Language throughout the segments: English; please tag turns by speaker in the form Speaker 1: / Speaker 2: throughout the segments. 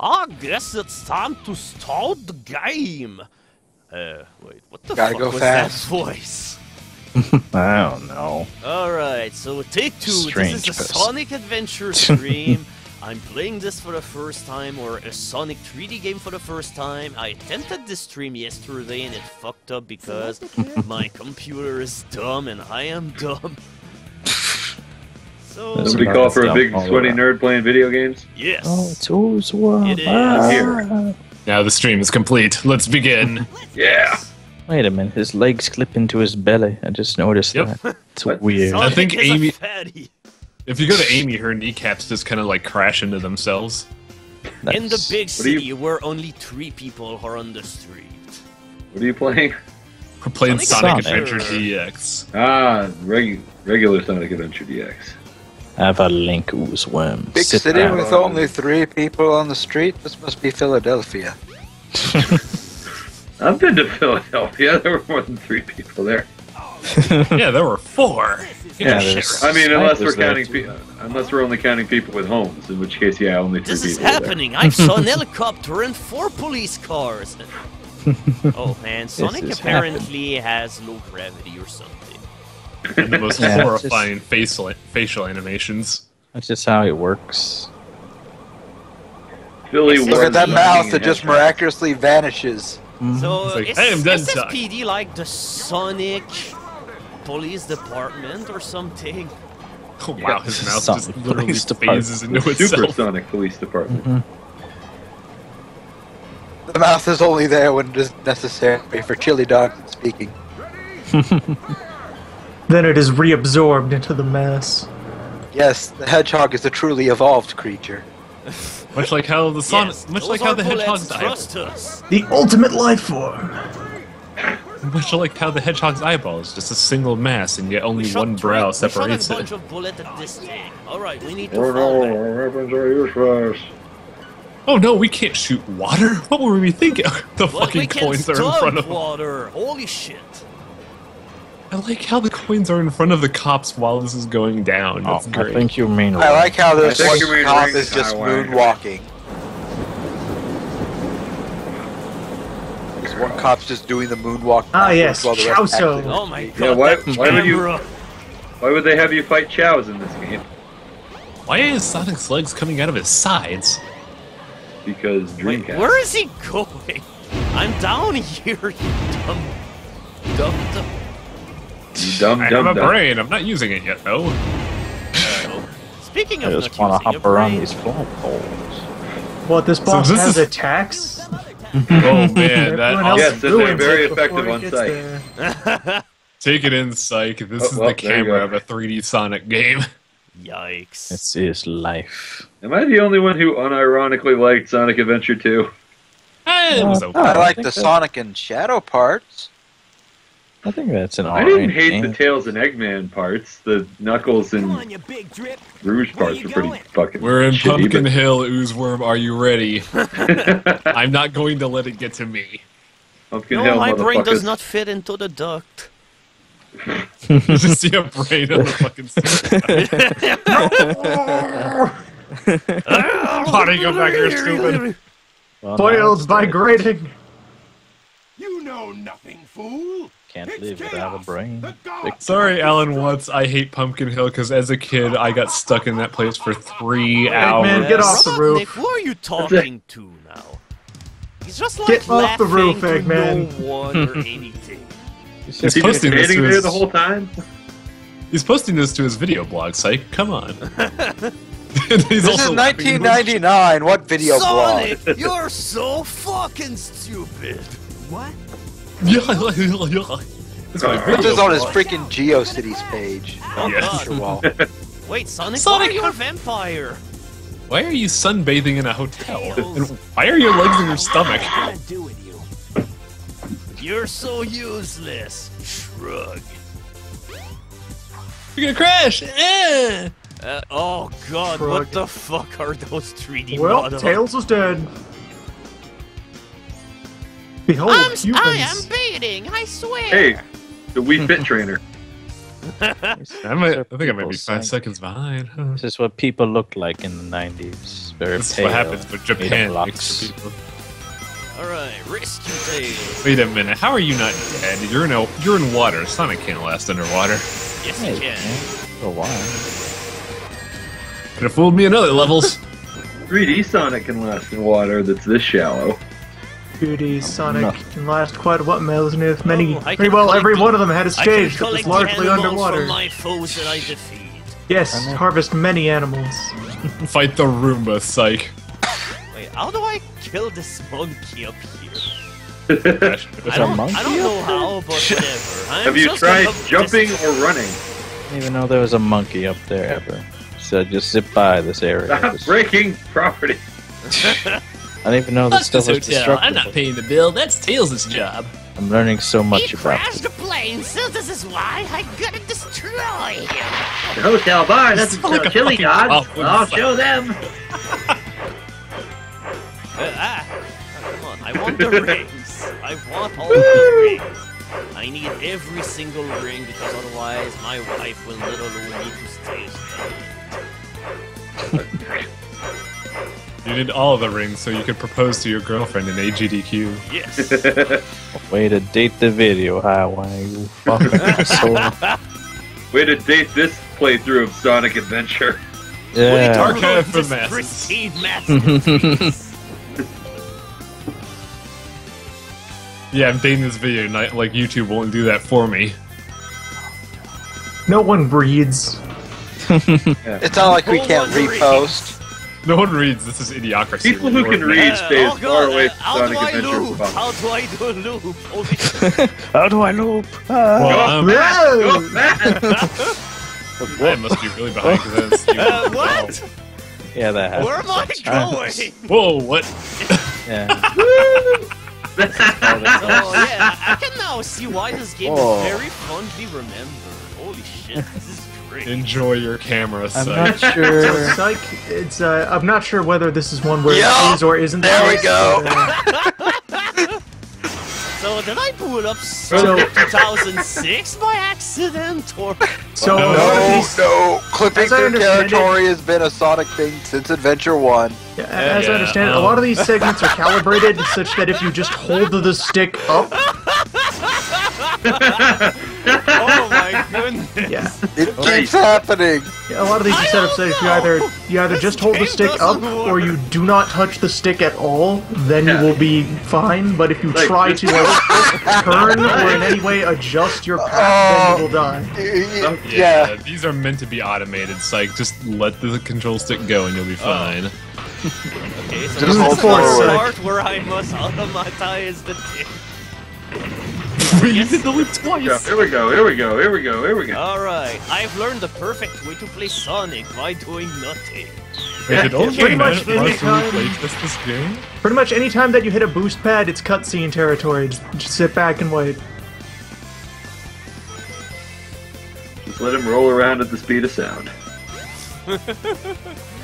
Speaker 1: I guess it's time to start the game. Uh, wait, what the
Speaker 2: Gotta
Speaker 1: fuck
Speaker 2: go
Speaker 1: was
Speaker 2: fast.
Speaker 1: that voice?
Speaker 3: I don't know.
Speaker 1: Alright, so take two.
Speaker 3: Strange
Speaker 1: this is a
Speaker 3: person.
Speaker 1: Sonic Adventure stream. I'm playing this for the first time, or a Sonic 3D game for the first time. I attempted this stream yesterday and it fucked up because my computer is dumb and I am dumb. So,
Speaker 3: That's
Speaker 4: Somebody
Speaker 3: about
Speaker 4: call for a big sweaty nerd playing video games?
Speaker 1: yes.
Speaker 3: Oh, it's always one.
Speaker 1: It is.
Speaker 4: Here.
Speaker 5: Now the stream is complete. Let's begin.
Speaker 4: Yeah.
Speaker 3: Wait a minute, his legs clip into his belly. I just noticed
Speaker 5: Yep.
Speaker 3: that. It's
Speaker 4: What?
Speaker 3: weird.
Speaker 5: I think Amy- If you go to Amy, her kneecaps just kind of like crash into themselves.
Speaker 1: In the big
Speaker 4: What do you-
Speaker 1: city where only three people are on the street.
Speaker 4: What are you playing?
Speaker 5: We're playing
Speaker 1: Sonic
Speaker 5: Sonic,
Speaker 3: Adventure.
Speaker 5: Adventure DX.
Speaker 4: Ah, reg- regular Sonic Adventure DX.
Speaker 3: Have a link, UZWorm.
Speaker 2: Big
Speaker 3: Sit
Speaker 2: city
Speaker 3: down.
Speaker 2: with only three people on the street? This must be Philadelphia.
Speaker 4: I've been to Philadelphia. There were more than three people there.
Speaker 5: yeah, there were four.
Speaker 3: Yeah,
Speaker 4: I mean, unless we're counting, people, unless we're only counting people with homes, in which case, yeah, only three
Speaker 1: This is
Speaker 4: people. were there.
Speaker 1: happening. I saw an helicopter and four police cars. oh man, Sonic
Speaker 3: is
Speaker 1: apparently has low gravity or something.
Speaker 5: And the most
Speaker 3: Yeah, it's
Speaker 5: horrifying facial facial animations.
Speaker 3: That's just how it works.
Speaker 4: Philly
Speaker 1: Look
Speaker 2: Look at that
Speaker 4: running
Speaker 2: mouth that just miraculously vanishes.
Speaker 1: So
Speaker 5: like,
Speaker 1: is
Speaker 5: "Hey, I'm done
Speaker 1: SSPD like the Sonic Police Department or something?
Speaker 5: Oh wow, his mouth
Speaker 3: Sonic
Speaker 5: just literally
Speaker 3: Police Department.
Speaker 5: phases into
Speaker 4: Super
Speaker 5: itself.
Speaker 4: Sonic Police Department.
Speaker 3: Mhm.
Speaker 2: The mouth is only there when it is necessary for Chili Dog speaking.
Speaker 6: Then it is reabsorbed into the mass.
Speaker 2: Yes, the hedgehog is a truly evolved creature.
Speaker 5: Much like how the Sonic,
Speaker 1: yes,
Speaker 5: much like how the
Speaker 1: bullets,
Speaker 5: hedgehog's
Speaker 1: us.
Speaker 6: The ultimate life form.
Speaker 5: much like how the hedgehog's eyeball is just a single mass, and yet only
Speaker 1: shot
Speaker 5: one
Speaker 1: three-
Speaker 5: brow
Speaker 1: we shot
Speaker 5: separates
Speaker 1: a
Speaker 5: it.
Speaker 1: of bullets at this. All right, we need to
Speaker 4: Oh
Speaker 1: fall back.
Speaker 4: no, weapons are useless.
Speaker 5: Oh no, we can't shoot water. What were we thinking? the
Speaker 1: Well,
Speaker 5: fucking
Speaker 1: can
Speaker 5: coins are in front of.
Speaker 1: water. Holy shit!
Speaker 5: I like how the coins are in front of the cops while this is going down.
Speaker 3: Oh,
Speaker 5: That's
Speaker 3: I think you mean
Speaker 2: I like how this one cop is just moonwalking. This one cop's just doing the moonwalk.
Speaker 6: Ah, yes,
Speaker 2: while the rest
Speaker 6: Chauso.
Speaker 2: actually-
Speaker 1: Oh my god!
Speaker 4: Yeah, why- why would you- Why would they have you fight chows in this game?
Speaker 5: Why is Sonic's legs coming out of his sides?
Speaker 4: Because
Speaker 1: Wait,
Speaker 4: Dreamcast.
Speaker 1: where is he going? I'm down here, you dumb, dumb, dumb.
Speaker 4: You dumb,
Speaker 5: I have a
Speaker 4: dumb.
Speaker 5: brain. I'm not using it yet, though.
Speaker 1: Speaking of
Speaker 3: I
Speaker 1: just
Speaker 3: want to hop around
Speaker 1: brain,
Speaker 3: these flagpoles.
Speaker 6: What, this boss
Speaker 5: this
Speaker 6: has
Speaker 5: is-
Speaker 6: attacks?
Speaker 5: Oh man, that
Speaker 6: Everyone else
Speaker 4: Yes, and they're very effective on
Speaker 6: gets
Speaker 4: sight.
Speaker 5: take it in, psych. This
Speaker 4: Oh,
Speaker 5: is
Speaker 4: well,
Speaker 5: the camera of a 3D Sonic game.
Speaker 1: Yikes!
Speaker 3: This is life.
Speaker 4: Am I the only one who unironically liked Sonic Adventure 2?
Speaker 5: Eh, it was
Speaker 3: Uh,
Speaker 5: okay.
Speaker 2: I
Speaker 3: I
Speaker 2: like
Speaker 3: think
Speaker 2: the
Speaker 3: that-
Speaker 2: Sonic and Shadow parts.
Speaker 3: I think that's an
Speaker 4: I didn't
Speaker 3: alright
Speaker 4: hate
Speaker 3: game.
Speaker 4: the Tails and Eggman parts. The Knuckles and
Speaker 7: you big drip.
Speaker 4: Rouge parts
Speaker 7: you
Speaker 4: are pretty
Speaker 7: going?
Speaker 4: fucking
Speaker 5: We're in
Speaker 4: shitty,
Speaker 5: Pumpkin Hill, UZWorm. Are you ready? I'm not going to let it get to me.
Speaker 4: Pumpkin
Speaker 1: no,
Speaker 4: Hill,
Speaker 1: my brain does not fit into the duct.
Speaker 5: You just see a brain on the fucking Why do go back here, stupid?
Speaker 3: Well, now
Speaker 6: Boiled by grating.
Speaker 7: You know nothing, fool.
Speaker 3: Can't
Speaker 7: It's
Speaker 3: live without a brain.
Speaker 5: Sorry, Alan Watts. I hate Pumpkin Hill because as a kid, I got stuck in that place for three hours.
Speaker 6: man, get off the
Speaker 1: Robotnik,
Speaker 6: roof.
Speaker 1: Who are you talking to now? He's just like
Speaker 6: Get off the
Speaker 1: laughing
Speaker 6: roof,
Speaker 1: to
Speaker 6: Eggman.
Speaker 1: no one or anything.
Speaker 3: It's
Speaker 5: He's
Speaker 4: He
Speaker 3: just
Speaker 4: just
Speaker 5: posting this to
Speaker 4: there
Speaker 5: his-
Speaker 4: the whole time?
Speaker 5: He's posting this to his video blog site. Come on.
Speaker 2: This is 1999. What video blog?
Speaker 1: Sonic, you're so fucking stupid.
Speaker 7: What?
Speaker 5: Yeah, yeah, yeah. That's my
Speaker 4: Put
Speaker 2: Put
Speaker 5: video
Speaker 2: this on his
Speaker 5: blog.
Speaker 2: freaking GeoCities page.
Speaker 1: Oh
Speaker 5: Yes.
Speaker 1: god.
Speaker 2: Wall.
Speaker 1: Wait, Sonic,
Speaker 5: Sonic,
Speaker 1: why are you a vampire?
Speaker 5: Why are you sunbathing in a hotel? And why are your legs in your stomach?
Speaker 7: What to do with you?
Speaker 1: You're so useless. Shrug.
Speaker 5: You're gonna crash! Eh!
Speaker 1: Uh, oh god,
Speaker 6: Shrug.
Speaker 1: what the fuck are those 3D
Speaker 6: Well,
Speaker 1: models?
Speaker 6: Tails is dead. Behold,
Speaker 1: I'm,
Speaker 6: humans.
Speaker 1: I am baiting, I swear.
Speaker 4: Hey, the Wii Fit Trainer.
Speaker 5: I, might, I think I might be five
Speaker 3: psych.
Speaker 5: seconds behind. Huh.
Speaker 3: This is what people looked like in the 90s. Very
Speaker 5: This is what happens when
Speaker 3: made of
Speaker 5: Japan
Speaker 3: blocks.
Speaker 5: makes the people.
Speaker 1: Alright, rescue tail.
Speaker 5: Wait a minute, how are you not dead? You're in a, you're in water. Sonic can't last underwater.
Speaker 1: Yes,
Speaker 3: Hey,
Speaker 1: you can.
Speaker 3: For a while.
Speaker 5: Could have fooled me in other levels.
Speaker 4: 3D Sonic can last in water that's this shallow.
Speaker 6: Beauty, Sonic
Speaker 3: no.
Speaker 6: can last quite a while. Melznith, many,
Speaker 1: Oh,
Speaker 6: pretty well every one of them had a
Speaker 1: I can
Speaker 6: stage that was largely underwater.
Speaker 1: my foes that I defeat.
Speaker 6: Yes, harvest many animals.
Speaker 5: Fight the Roomba, psych.
Speaker 1: Wait, how do I kill this monkey up here?
Speaker 5: Gosh,
Speaker 1: I
Speaker 3: a
Speaker 1: don't,
Speaker 3: monkey
Speaker 1: I don't know how, but whatever. I'm
Speaker 4: Have you
Speaker 1: just
Speaker 4: tried jumping or running?
Speaker 3: I didn't even know there was a monkey up there ever. So just zip by this area.
Speaker 4: Stop
Speaker 3: Just-
Speaker 4: breaking property.
Speaker 3: I didn't even know that stuff was destructible.
Speaker 8: paying the bill. That's Tails' job.
Speaker 3: I'm learning so
Speaker 9: He
Speaker 3: much about
Speaker 9: crashed the plane, so this is why I gotta destroy him.
Speaker 10: The hotel bar doesn't
Speaker 5: like
Speaker 10: sell
Speaker 5: a
Speaker 10: chili
Speaker 5: fucking
Speaker 10: dogs. I'll
Speaker 5: site.
Speaker 10: show them.
Speaker 1: Uh, ah, come on, I want the rings. I want all the rings. I need every single ring because otherwise my wife will literally need to stay.
Speaker 5: You need all of the rings so you could propose to your girlfriend in AGDQ.
Speaker 1: Yes.
Speaker 3: Way to date the video, Highwang, you fucking asshole.
Speaker 4: Way to date this playthrough of Sonic Adventure.
Speaker 3: Yeah.
Speaker 5: Archive for
Speaker 1: this
Speaker 5: masses.
Speaker 1: pristine masterpiece.
Speaker 5: Yeah, I'm dating this video, not like YouTube won't do that for me.
Speaker 6: No one reads.
Speaker 2: It's not like we can't repost.
Speaker 5: No one reads. This is idiocracy.
Speaker 4: People who can read
Speaker 1: Uh,
Speaker 4: stay
Speaker 1: oh
Speaker 4: as
Speaker 1: God,
Speaker 4: far away
Speaker 1: uh,
Speaker 4: from
Speaker 1: how do
Speaker 4: Sonic
Speaker 1: I
Speaker 4: Adventure as
Speaker 1: loop?
Speaker 4: possible.
Speaker 1: How do I do a loop? Holy shit.
Speaker 3: How do I loop? Ah.
Speaker 5: Well, um,
Speaker 4: Go
Speaker 6: Whoa!
Speaker 4: fast!
Speaker 5: I must be really behind because that's you.
Speaker 1: Uh, what?
Speaker 3: yeah, that happened.
Speaker 1: Where am I going?
Speaker 5: Whoa, what?
Speaker 3: Yeah.
Speaker 1: Oh yeah, I can now see why this game
Speaker 3: Whoa.
Speaker 1: is very fondly remembered. Holy shit, this is great.
Speaker 5: Enjoy your camera,
Speaker 3: I'm not sure.
Speaker 6: Psych, it's, uh, I'm not sure whether this is one where
Speaker 2: Yup!
Speaker 6: it is or isn't. the
Speaker 2: There we go.
Speaker 6: but, uh,
Speaker 1: So did I pull up Sonic 2006 by accident, or
Speaker 6: so
Speaker 5: No.
Speaker 6: a lot of
Speaker 2: No,
Speaker 6: these-
Speaker 2: no. Clipping
Speaker 6: As I
Speaker 2: through
Speaker 6: understand it-
Speaker 2: territory has been a Sonic thing since Adventure 1.
Speaker 6: Yeah, as
Speaker 5: Yeah,
Speaker 6: I understand it, a
Speaker 5: um,
Speaker 6: lot of these segments are calibrated such that if you just hold the stick up,
Speaker 1: my goodness.
Speaker 6: yeah,
Speaker 2: It keeps happening.
Speaker 6: yeah, a lot of these are set up so if you either you either just hold the stick up
Speaker 1: doesn't
Speaker 6: or you do not touch the stick at all, then
Speaker 4: Yeah.
Speaker 6: you will be fine. But if you
Speaker 4: Like,
Speaker 6: try to like, turn or in any way adjust your path, then you oh. will die.
Speaker 2: Y- y- oh,
Speaker 5: Yeah,
Speaker 2: Yeah.
Speaker 5: these are meant to be automated. Psych, just let the control stick go and you'll be oh. fine.
Speaker 1: Okay, so
Speaker 2: Just
Speaker 1: this
Speaker 2: hold
Speaker 1: is the
Speaker 6: forward.
Speaker 1: part where I must automatize the thing.
Speaker 5: you did the loop
Speaker 4: Yeah,
Speaker 5: twice.
Speaker 4: Here we go, here we go, here we go, here we go.
Speaker 1: Alright, I've learned the perfect way to play Sonic by doing nothing.
Speaker 5: Wait, did old
Speaker 6: Pretty much
Speaker 5: want
Speaker 6: any time-
Speaker 5: play this game?
Speaker 6: Pretty much any time that you hit a boost pad, it's cutscene territory. Just, just sit back and wait.
Speaker 4: Just let him roll around at the speed of sound.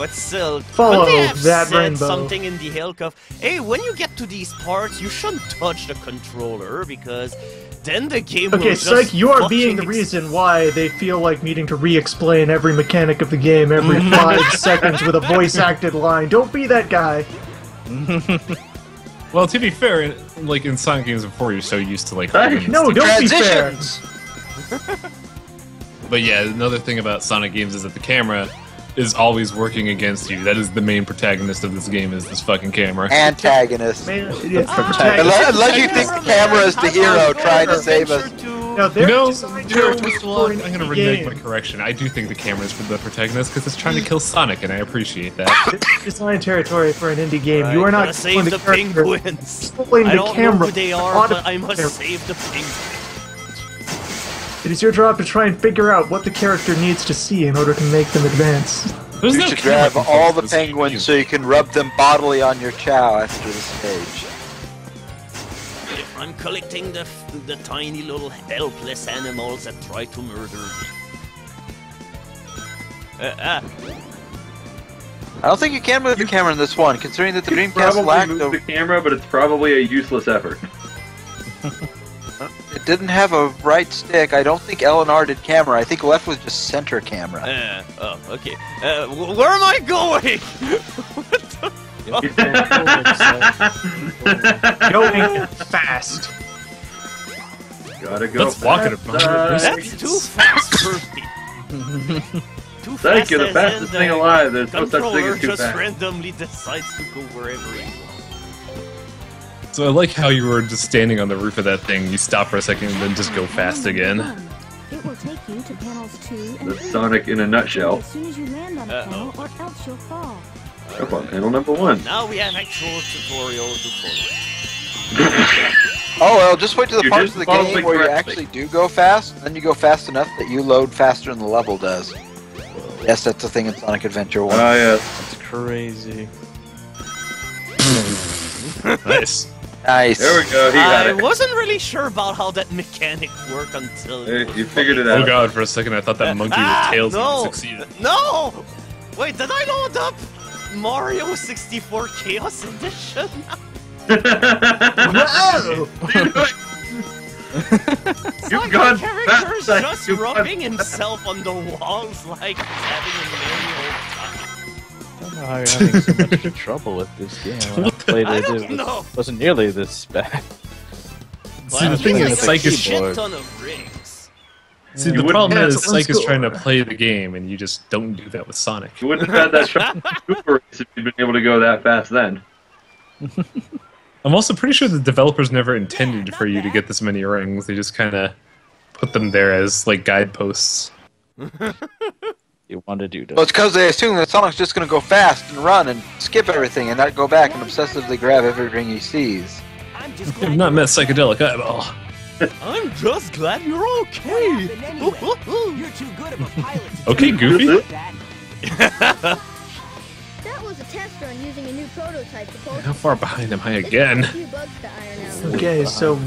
Speaker 1: But still,
Speaker 6: Follow
Speaker 1: could they have
Speaker 6: that
Speaker 1: said
Speaker 6: rainbow.
Speaker 1: something in the Hulk of, hey, when you get to these parts, you shouldn't touch the controller because then the game will
Speaker 6: Okay,
Speaker 1: just
Speaker 6: Psych, you are being the reason why they feel like needing to re-explain every mechanic of the game every five seconds with a voice-acted line. Don't be that guy.
Speaker 5: Well, to be fair, like in Sonic games before, you're so used to like.
Speaker 4: Hey,
Speaker 6: No, don't be fair.
Speaker 2: Transitions.
Speaker 5: But yeah, another thing about Sonic games is that the camera is always working against you. That is the main protagonist of this game. Is this fucking camera?
Speaker 2: Antagonist.
Speaker 6: Man, it's
Speaker 3: protect-
Speaker 2: Unless, unless you think the camera is the hero trying to save us.
Speaker 6: No,
Speaker 5: You
Speaker 6: they're
Speaker 5: know,
Speaker 6: designed
Speaker 5: you know,
Speaker 6: to
Speaker 5: Mr. Locke,
Speaker 6: explain
Speaker 5: I'm gonna
Speaker 6: the
Speaker 5: renege my correction. I do think the camera is for the protagonist because it's trying to kill Sonic, and I appreciate that.
Speaker 6: It's design territory for an indie game. you are not
Speaker 1: gotta save
Speaker 6: controlling
Speaker 1: the
Speaker 6: character,
Speaker 1: penguins. I
Speaker 6: the
Speaker 1: don't
Speaker 6: camera.
Speaker 1: know who they are, but I must save the penguins.
Speaker 6: It is your job to try and figure out what the character needs to see in order to make them advance.
Speaker 5: There's
Speaker 2: You
Speaker 5: no
Speaker 2: should grab all the penguins
Speaker 5: game.
Speaker 2: so you can rub them bodily on your Chao after the stage.
Speaker 1: I'm collecting the the tiny little helpless animals that try to murder me. Uh, ah,
Speaker 2: I don't think you can move the camera in this one, considering that the
Speaker 4: You
Speaker 2: Dreamcast
Speaker 4: probably
Speaker 2: lacked
Speaker 4: move
Speaker 2: the.
Speaker 4: the camera, but it's probably a useless effort.
Speaker 2: It It didn't have a right stick. I don't think L and R did camera. I think left was just center camera.
Speaker 1: Uh, oh, okay. Uh, wh- where am I going?
Speaker 6: Going fast.
Speaker 4: Gotta go.
Speaker 5: Let's walk it
Speaker 4: fast,
Speaker 5: about.
Speaker 4: uh,
Speaker 1: That's too fast for me. too
Speaker 4: Thank
Speaker 1: fast
Speaker 4: you, the fastest thing alive. There's no such thing
Speaker 1: Controller
Speaker 4: as too
Speaker 1: just randomly decides to go wherever he wants.
Speaker 5: So I like how you were just standing on the roof of that thing. You stop for a second and then just go fast again.
Speaker 11: It will take you to panels two and
Speaker 4: That's
Speaker 11: three.
Speaker 4: Sonic in a nutshell.
Speaker 11: As soon as you land on a
Speaker 1: Uh-oh.
Speaker 11: panel, or else you'll fall.
Speaker 4: Up on panel number one.
Speaker 1: Now we have actual tutorial to follow.
Speaker 2: Oh well, just wait to the
Speaker 4: You
Speaker 2: parts of the game
Speaker 4: me
Speaker 2: where you actually do go fast, and then you go fast enough that you load faster than the level does. Yes, that's the thing in Sonic Adventure 1.
Speaker 4: Ah, yes.
Speaker 3: That's crazy.
Speaker 5: Nice.
Speaker 2: Nice.
Speaker 4: There we go. He had
Speaker 1: I
Speaker 4: it.
Speaker 1: wasn't really sure about how that mechanic worked until.
Speaker 4: Hey, you figured it
Speaker 1: fucking-
Speaker 5: Oh god, for a second I thought that monkey
Speaker 1: Ah,
Speaker 5: with tails
Speaker 1: no.
Speaker 5: succeeded.
Speaker 1: No! Wait, did I load up Mario 64 Chaos Edition?
Speaker 6: Whoa!
Speaker 4: You've
Speaker 1: like
Speaker 4: gone
Speaker 1: the character's
Speaker 4: fast,
Speaker 1: just rubbing himself on the walls like having a
Speaker 3: know how you're having so much trouble with this game. When I played
Speaker 1: I
Speaker 3: it,
Speaker 1: don't
Speaker 3: it was,
Speaker 1: know.
Speaker 3: wasn't nearly this bad.
Speaker 5: See, the
Speaker 1: Well,
Speaker 5: thing is,
Speaker 1: like
Speaker 5: Psych
Speaker 1: a
Speaker 5: is
Speaker 1: shit
Speaker 3: bored.
Speaker 1: ton of rings.
Speaker 5: See, the problem is
Speaker 6: to
Speaker 5: Psych is trying to play the game, and you just don't do that with Sonic.
Speaker 4: You wouldn't have had that shot Super race if you'd been able to go that fast then.
Speaker 5: I'm also pretty sure the developers never intended for you to get this many rings. They just kind of put them there as like guideposts.
Speaker 3: You want to do
Speaker 2: Well, it's because they assume that Sonic's just going to go fast and run and skip everything and not go back and obsessively grab everything he sees.
Speaker 7: I'm just
Speaker 5: not met psychedelic eyeball.
Speaker 1: I'm just glad you're okay.
Speaker 7: anyway. You're too good of a pilot.
Speaker 5: Okay, Goofy.
Speaker 7: That.
Speaker 11: That was a test run using a new prototype to
Speaker 5: How far behind am I again?
Speaker 6: Okay, so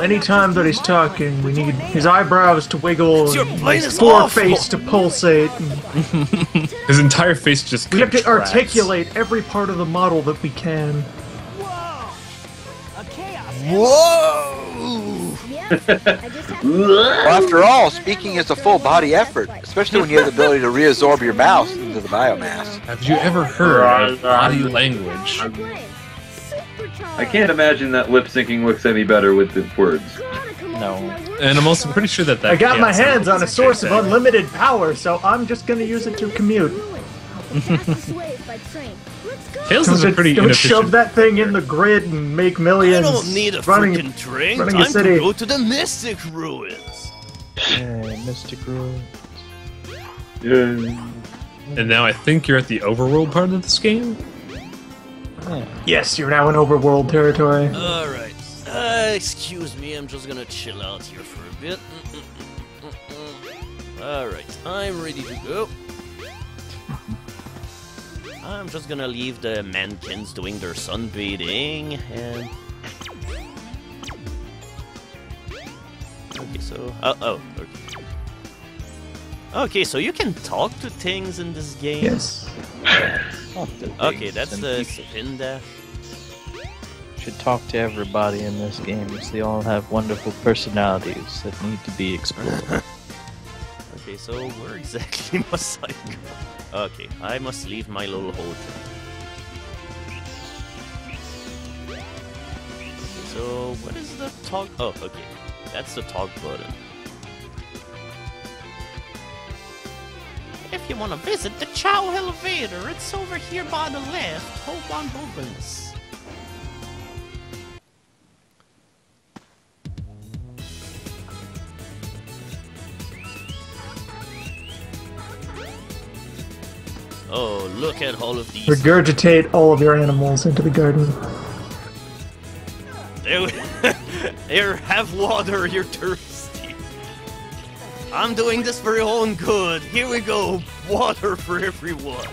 Speaker 6: anytime that he's talking, we need his eyebrows to wiggle and his
Speaker 1: is
Speaker 6: foreface to pulsate.
Speaker 5: His entire face just
Speaker 6: we have to articulate every part of the model that we can.
Speaker 7: Whoa! A chaos.
Speaker 1: Whoa!
Speaker 2: Well, after all, speaking is a full body effort, especially when you have the ability to reabsorb your mouth into the biomass.
Speaker 5: Have you ever heard of body language?
Speaker 4: I can't imagine that lip syncing looks any better with the words.
Speaker 3: No.
Speaker 5: And I'm also pretty sure that that
Speaker 6: I got my hands on a source of unlimited power, so I'm just gonna use it to commute.
Speaker 5: Tails is a
Speaker 6: Don't-
Speaker 5: pretty
Speaker 6: don't shove that thing in the grid and make millions.
Speaker 1: I don't need a
Speaker 6: running,
Speaker 1: freaking train.
Speaker 6: running a
Speaker 1: Time to go to the Mystic Ruins.
Speaker 3: Hey, Mystic Ruin.
Speaker 5: And now I think you're at the overworld part of this game.
Speaker 6: Yes, you're now in overworld territory.
Speaker 1: Alright. Uh, excuse me, I'm just gonna chill out here for a bit. Mm, mm, mm, Alright, I'm ready to go. I'm just gonna leave the mankins doing their sunbathing and. Okay, so. Oh, oh, okay. Okay, so you can talk to things in this game?
Speaker 6: Yes.
Speaker 1: Okay, that's the spin dash.
Speaker 3: Should talk to everybody in this game, as they all have wonderful personalities that need to be explored.
Speaker 1: Okay, so where exactly must I go? Okay, I must leave my little hotel. Okay, so what is the talk? Oh, okay, that's the talk button. If you want to visit the Chao Elevator, it's over here by the left. Hold on, opens. Oh, look at all of these.
Speaker 6: Regurgitate all of your animals into the garden.
Speaker 1: There- Here, have water. You're thirsty. I'm doing this for your own good. Here we go. Water for everyone.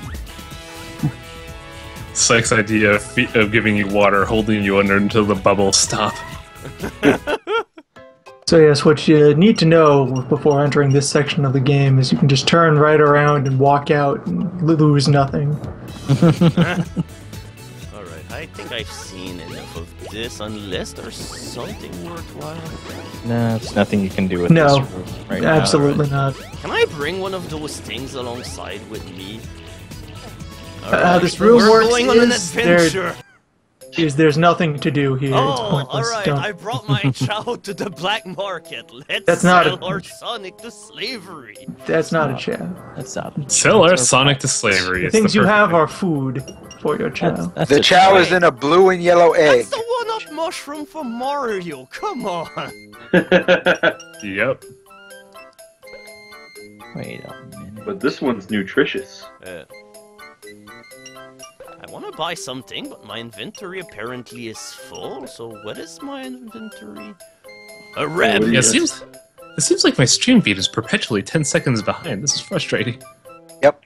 Speaker 5: Psych's idea of, of giving you water, holding you under until the bubbles stop.
Speaker 6: So yes, what you need to know before entering this section of the game is you can just turn right around and walk out and lose nothing.
Speaker 1: Alright, I think I've seen enough of this, unless there's something worthwhile.
Speaker 3: No, there's nothing you can do with
Speaker 6: No,
Speaker 3: this room right now.
Speaker 6: Absolutely not.
Speaker 1: Can I bring one of those things alongside with me?
Speaker 6: Uh,
Speaker 1: Alright,
Speaker 6: this room
Speaker 1: we're
Speaker 6: works
Speaker 1: going on an
Speaker 6: is there-
Speaker 1: adventure.
Speaker 6: Is there's nothing to do here. it's
Speaker 1: Oh,
Speaker 6: pointless.
Speaker 1: alright,
Speaker 6: Don't-
Speaker 1: I brought my Chao to the black market. Let's
Speaker 6: That's not
Speaker 1: sell
Speaker 6: a-
Speaker 1: our Sonic to slavery.
Speaker 6: That's not a chat.
Speaker 3: That's not.
Speaker 5: Sell our Sonic to slavery.
Speaker 6: The
Speaker 5: It's the
Speaker 6: things you have
Speaker 5: thing.
Speaker 6: are food for your child.
Speaker 3: That's
Speaker 2: The
Speaker 3: a
Speaker 2: Chao is in a blue and yellow egg.
Speaker 1: That's the one-up mushroom for Mario. Come on.
Speaker 5: Yep.
Speaker 3: Wait a minute.
Speaker 4: but this one's nutritious.
Speaker 1: Uh, I want to buy something, but my inventory apparently is full. So what is my inventory? A
Speaker 4: what
Speaker 1: rabbit.
Speaker 5: Yeah, it seems. It seems like my stream feed is perpetually 10 seconds behind. This is frustrating.
Speaker 2: Yep.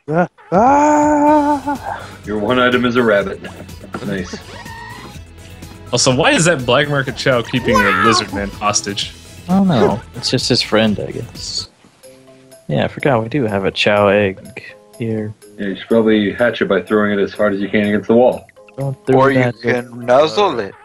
Speaker 3: Ah!
Speaker 4: Your one item is a rabbit. Nice.
Speaker 5: Also, why is that black market Chao keeping a lizard man hostage?
Speaker 3: I don't know. It's just his friend, I guess. Yeah, I forgot we do have a Chao egg here.
Speaker 4: Yeah, you should probably hatch it by throwing it as hard as you can against the wall.
Speaker 3: Don't do
Speaker 2: Or you
Speaker 3: that.
Speaker 2: can nuzzle it.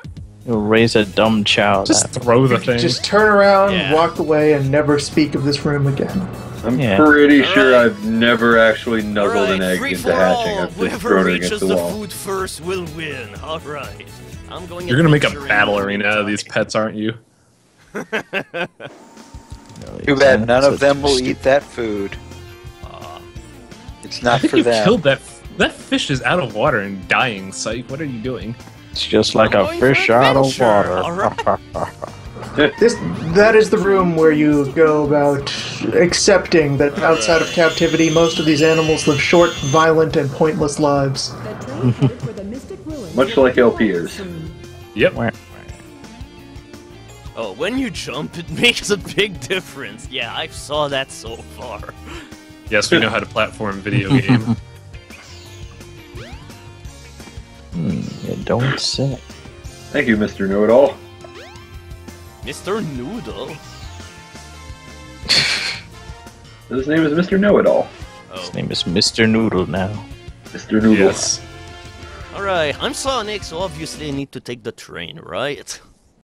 Speaker 3: You'll raise a dumb child.
Speaker 5: Just throw the thing.
Speaker 6: Just turn around,
Speaker 1: Yeah.
Speaker 6: walk away, and never speak of this room again.
Speaker 4: I'm
Speaker 3: Yeah.
Speaker 4: pretty sure
Speaker 1: Alright.
Speaker 4: I've never actually nuzzled an
Speaker 1: Alright,
Speaker 4: egg
Speaker 1: free
Speaker 4: into
Speaker 1: for
Speaker 4: hatching.
Speaker 1: all.
Speaker 4: I've just
Speaker 1: Whoever
Speaker 4: thrown it
Speaker 1: reaches
Speaker 4: against the
Speaker 1: the
Speaker 4: wall.
Speaker 1: food first will win. All right. I'm going.
Speaker 5: You're gonna make a
Speaker 1: adventuring
Speaker 5: battle
Speaker 1: in the
Speaker 5: arena out of these
Speaker 1: meantime.
Speaker 5: pets, aren't you?
Speaker 2: Too bad none of them will eat that food. It's
Speaker 5: I
Speaker 2: not
Speaker 5: think
Speaker 2: for
Speaker 5: you
Speaker 2: them.
Speaker 5: killed that. That fish is out of water and dying. Psych. What are you doing?
Speaker 3: It's just like
Speaker 1: I'm
Speaker 3: a fish out of
Speaker 1: adventure,
Speaker 3: water.
Speaker 6: This that is the room where you go about accepting that outside of captivity, most of these animals live short, violent, and pointless lives.
Speaker 4: Much like LPers.
Speaker 5: Yep.
Speaker 1: Oh, when you jump, it makes a big difference. Yeah, I saw that so far.
Speaker 5: Yes, we know how to platform video game.
Speaker 3: Hmm, you don't say.
Speaker 4: Thank you, Mr. Know-It-All.
Speaker 1: Mr. Noodle.
Speaker 4: His name is Mr. Know-It-All.
Speaker 1: Oh,
Speaker 3: His name is Mr. Noodle now.
Speaker 4: Mr. Noodle.
Speaker 5: yes.
Speaker 1: alright. I'm Sonic, so obviously I need to take the train, right?